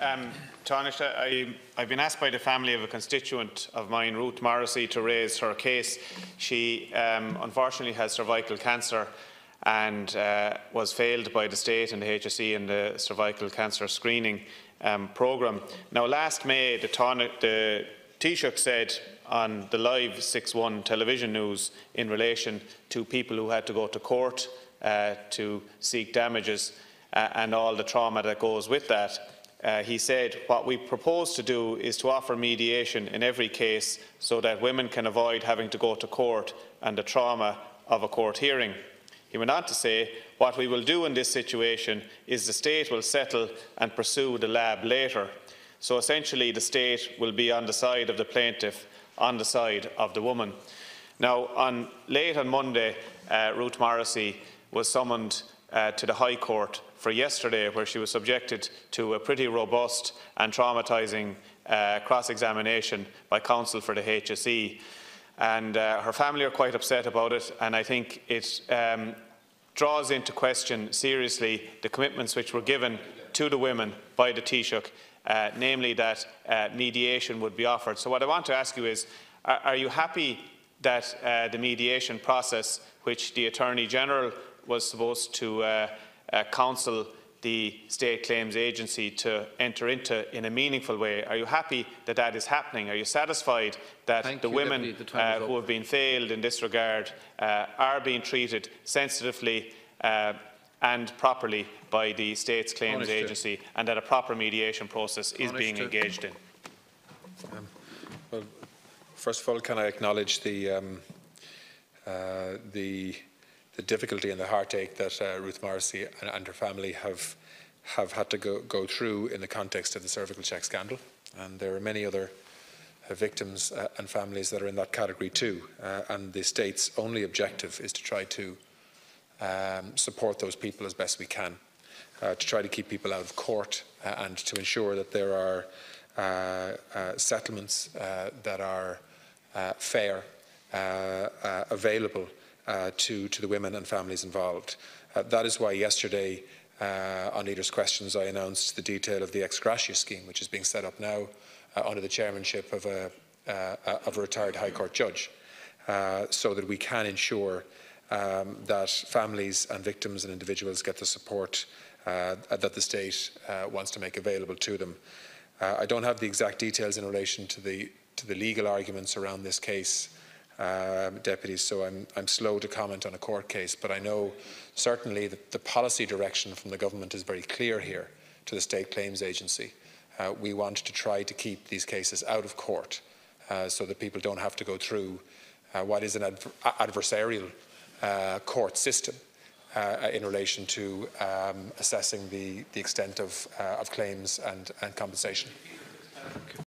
Um, Taoiseach, I, I've been asked by the family of a constituent of mine, Ruth Morrissey, to raise her case. She um, unfortunately has cervical cancer and uh, was failed by the state and the HSE in the cervical cancer screening um, programme. Now, last May, the, the Taoiseach said on the live 6-1 television news in relation to people who had to go to court uh, to seek damages uh, and all the trauma that goes with that. Uh, he said, what we propose to do is to offer mediation in every case so that women can avoid having to go to court and the trauma of a court hearing. He went on to say, what we will do in this situation is the state will settle and pursue the lab later. So essentially the state will be on the side of the plaintiff, on the side of the woman. Now, on, late on Monday, uh, Ruth Morrissey was summoned uh, to the High Court for yesterday, where she was subjected to a pretty robust and traumatising uh, cross-examination by counsel for the HSE. And uh, her family are quite upset about it, and I think it um, draws into question seriously the commitments which were given to the women by the Taoiseach, uh, namely that uh, mediation would be offered. So what I want to ask you is, are, are you happy that uh, the mediation process, which the Attorney-General was supposed to uh, uh, counsel the State Claims Agency to enter into in a meaningful way. Are you happy that that is happening? Are you satisfied that Thank the you, women Deputy. The uh, who have been failed in this regard uh, are being treated sensitively uh, and properly by the State's Claims Honest Agency and that a proper mediation process is Honest being to- engaged in? Um, well, first of all, can I acknowledge the, um, uh, the, the difficulty and the heartache that uh, Ruth Morrissey and, and her family have, have had to go, go through in the context of the cervical check scandal. And there are many other uh, victims uh, and families that are in that category too. Uh, and the state's only objective is to try to um, support those people as best we can, uh, to try to keep people out of court uh, and to ensure that there are settlements that are fair, available uh, to, to the women and families involved. Uh, that is why yesterday, uh, on Leaders' Questions, I announced the detail of the ex gratia scheme, which is being set up now uh, under the chairmanship of a, uh, of a retired High Court judge, uh, so that we can ensure um, that families and victims and individuals get the support that the state wants to make available to them. I don't have the exact details in relation to the, to the legal arguments around this case, um, deputies, so I'm, I'm slow to comment on a court case, but I know certainly that the policy direction from the government is very clear here to the State Claims Agency. Uh, we want to try to keep these cases out of court uh, so that people don't have to go through uh, what is an adver adversarial uh, court system uh, in relation to um, assessing the, the extent of, uh, of claims and, and compensation. Okay.